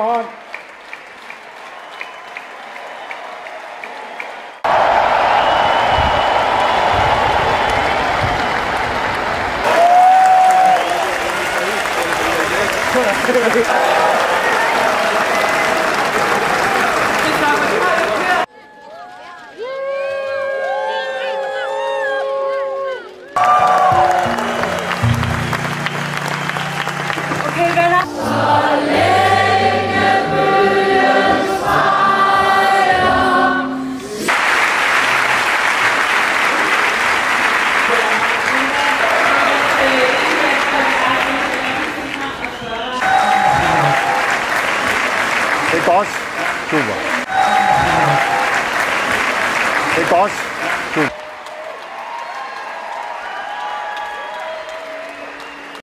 Mohan. Okay, Bella. Det er godt. Super. Det er godt.